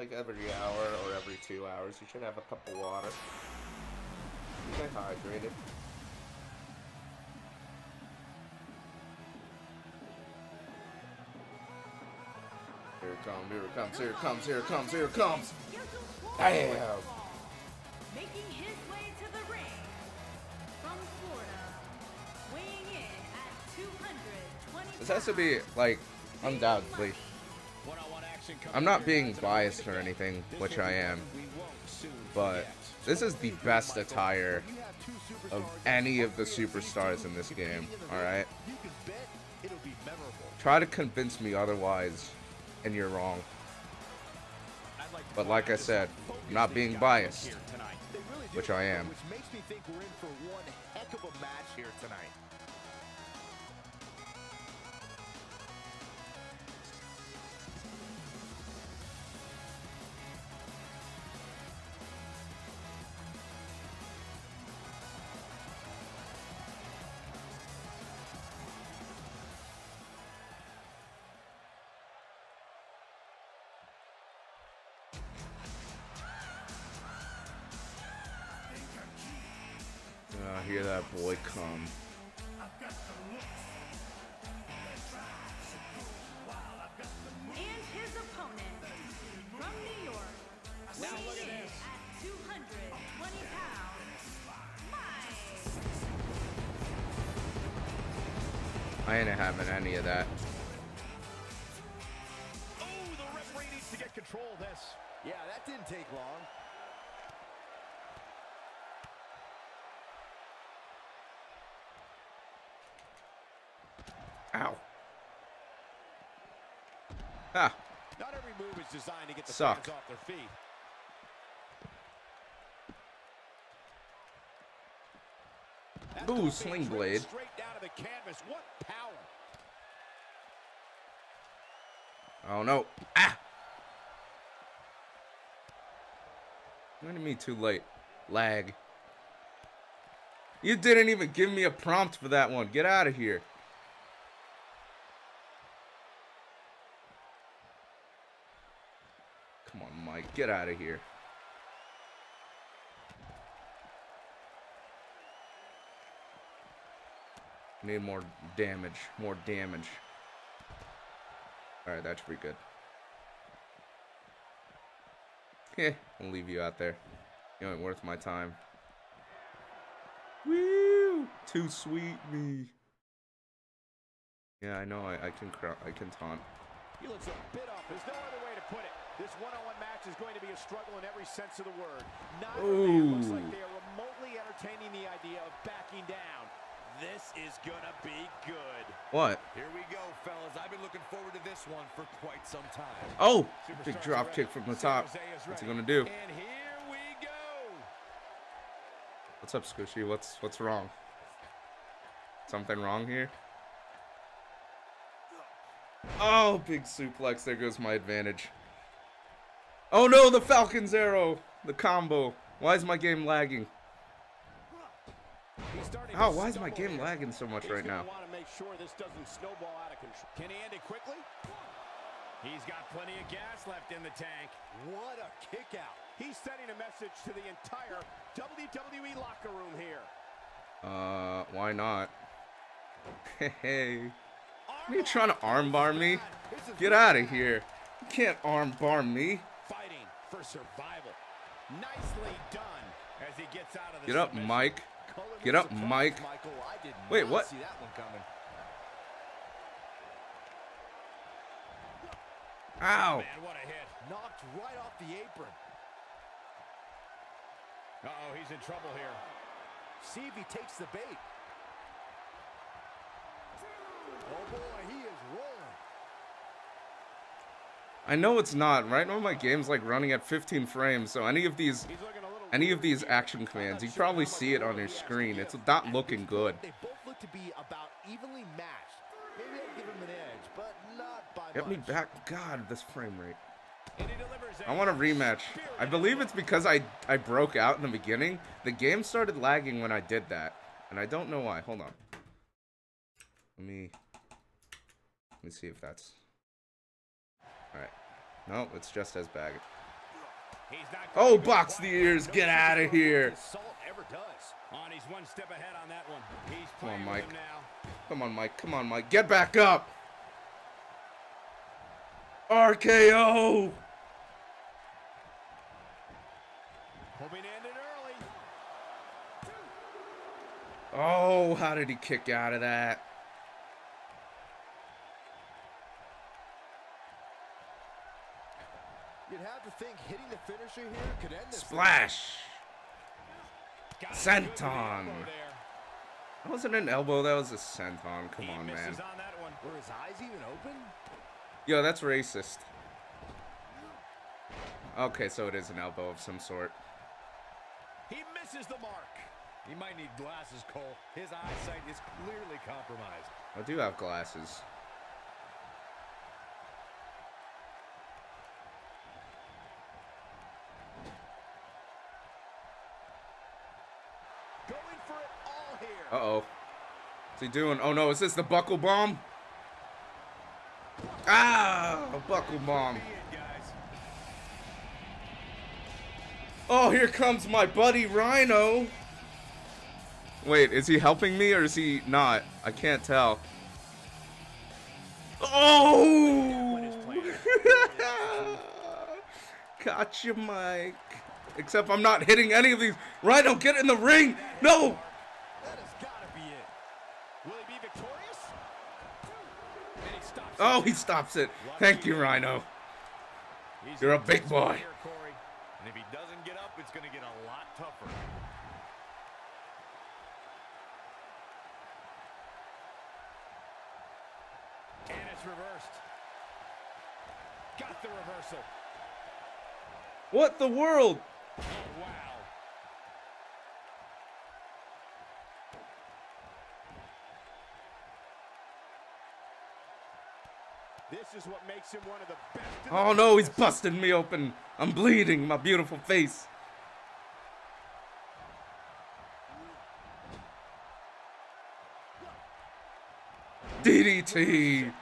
like every hour or every two hours. You should have a cup of water. Stay hydrated. Here it comes, here it comes, here it comes, here it comes, here it comes. Damn. Making his way to the ring from Florida, weighing in at 220 This has to be, like, undoubtedly. I'm not being biased or anything, which I am, but this is the best attire of any of the superstars in this game, alright? Try to convince me otherwise, and you're wrong. But like I said, I'm not being biased, which I am. Which makes me think we're in for one heck of a match here tonight. Uh, hear that boy come. And his opponent from New York, weighing in at 220 pounds, Mike. I ain't having any of that. Oh, the referee needs to get control of this. Yeah, that didn't take long. Ow. Ah. Not every move is designed to get the Suck. fans off their feet. That's Ooh, sling blade. Straight down to the canvas. What power. Oh no. Ah! What do you mean too late? Lag. You didn't even give me a prompt for that one. Get out of here. Come on, Mike. Get out of here. Need more damage. More damage. Alright, that should be good. Heh, I'll leave you out there. You ain't worth my time. Woo! Too sweet me. Yeah, I know. I, I can I can taunt. He looks a bit off. There's no other way. This one-on-one match is going to be a struggle in every sense of the word. Neither man looks like they are remotely entertaining the idea of backing down. This is gonna be good. What? Here we go, fellas. I've been looking forward to this one for quite some time. Oh! Superstars Big drop kick from the top. What's he gonna do? And here we go. What's up, Squishy? What's what's wrong? Something wrong here? Oh, big suplex. There goes my advantage. Oh no, the Falcon's arrow. The combo. Why is my game lagging? He's starting Ow, to why is my game lagging so much right now? want to make sure this doesn't snowball out of control. Can he end it quickly? He's got plenty of gas left in the tank. What a kick out. He's sending a message to the entire WWE locker room here. Uh, why not? Hey, are you trying to armbar me? Get out of here. You can't armbar me. For survival. Nicely done as he gets out of the Get up, submission. Mike. Get up, Mike. Michael. Wait, what? see that one coming. Ow. Man, what a hit. Knocked right off the apron. Uh-oh, he's in trouble here. See if he takes the bait. Oh boy, he is rolling. I know it's not. Right now my game's like running at 15 frames, so any of these He's looking a little any of these action commands, you probably see it on your he has to screen. It's not looking good. They both look to be about evenly matched. Maybe I'd give him an edge, but not by Get me back. God, this frame rate. And he delivers I want a rematch. I believe it's because I I broke out in the beginning. The game started lagging when I did that, and I don't know why. Hold on. Let me let me see if that's all right. No, it's just as bad. Oh, box the ears. Get out of here. ever does. Oh, on, he's one step ahead on that one. He's Come on, Mike. now. Come on, Mike. Come on, Mike. Get back up. RKO. Hoping to end it early. Oh, how did he kick out of that? You'd have to think hitting the finisher here could end this. Splash. Senton. good with the elbow. That wasn't an elbow. That was a senton. Come on, man. on that one. Were his eyes even open? Yo, that's racist. Okay, so it is an elbow of some sort. He misses the mark. He might need glasses, Cole. His eyesight is clearly compromised. I do have glasses. Going for it all here. Uh oh. What's he doing? Oh no, is this the buckle bomb? Ah, a buckle bomb. Oh, here comes my buddy Rhino. Wait, is he helping me or is he not? I can't tell. Oh! gotcha, Mike. Except I'm not hitting any of these. Rhino, get in the ring! No! That has got to be it. Will he be victorious? And he stops it. Oh, he stops it. Thank you, Rhino. You're a big boy. And if he doesn't get up, it's going to get a lot tougher. And it's reversed. Got the reversal. What the world? Oh, wow. This is what makes him one of the best. in the Oh no, he's busting me open. I'm bleeding, my beautiful face. DDT.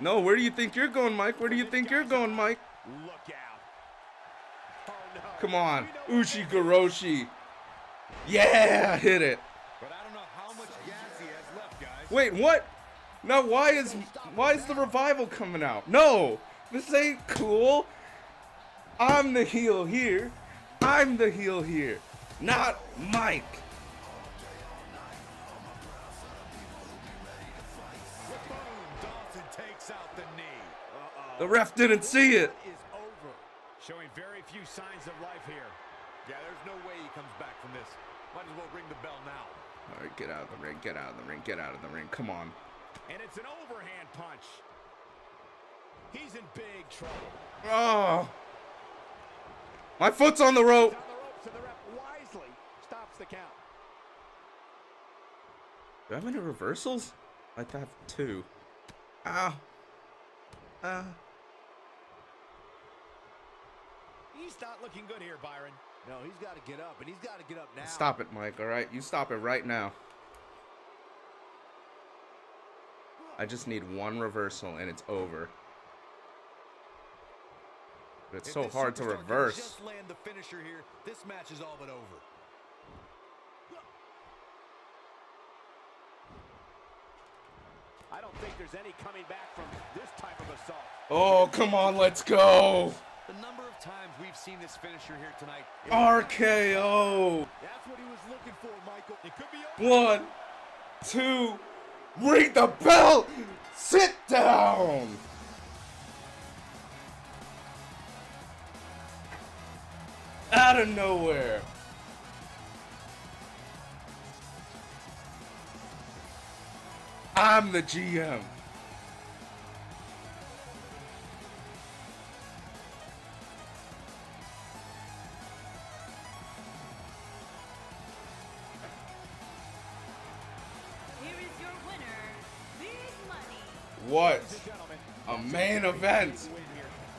No, where do you think you're going, Mike? Where do you think you're going, Mike? Look out. Oh, no. Come on, Uchi Goroshi. Yeah, hit it. But I don't know how much gas he has left, guys. Wait, what? Now why is why is the revival coming out? No, this ain't cool. I'm the heel here. I'm the heel here, not Mike. Boom! Dawson takes out the ref didn't see it. Showing very few signs of life here. Yeah, there's no way he comes back from this. Might as well ring the bell now. All right, get out of the ring. Get out of the ring. Get out of the ring. Come on. And it's an overhand punch. He's in big trouble. Oh, my foot's on the rope. Down the ropes, and the ref wisely stops the count. Do I have any reversals? I have two. Ow. Ah. He's not looking good here, Byron. No, he's got to get up, and he's got to get up now. Stop it, Mike. All right, you stop it right now. I just need one reversal and it's over. But it's If so hard to reverse. Just land the finisher here. This match is all but over. I don't think there's any coming back from this type of assault. Oh, come on, let's go. The number of times we've seen this finisher here tonight. RKO. That's what he was looking for, Michael. It could be over. One, two, ring the bell. Sit down. Out of nowhere. I'm the GM. What? A main event.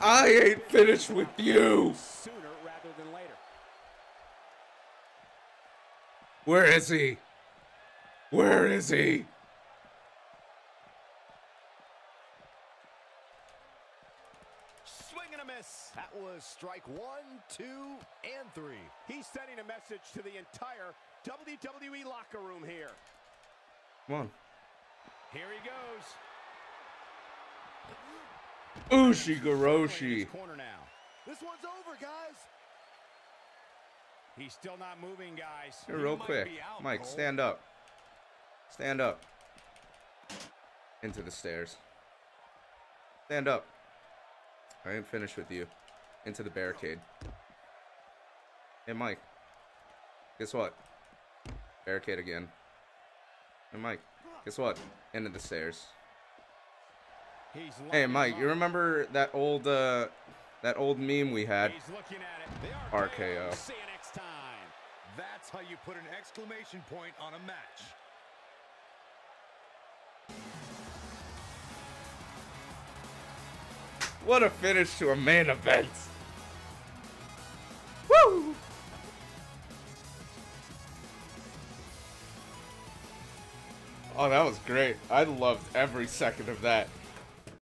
I ain't finished with you. sooner rather than later. Where is he? Where is he? Swing and a miss. That was strike one, two, and three. He's sending a message to the entire WWE locker room here. Come on. Here he goes. Now. This one's over, guys. He's still not moving, guys. Here, real quick. out, Mike, Cole. stand up. Stand up. Into the stairs. Stand up. I ain't finished with you. Into the barricade. Hey, Mike. Guess what? Barricade again. Hey, Mike. Guess what? Into the stairs. Hey, Mike. You remember that old, uh, that old meme we had? He's looking at it. The RKO. See you next time. That's how you put an exclamation point on a match. What a finish to a main event. Woo! Oh, that was great. I loved every second of that.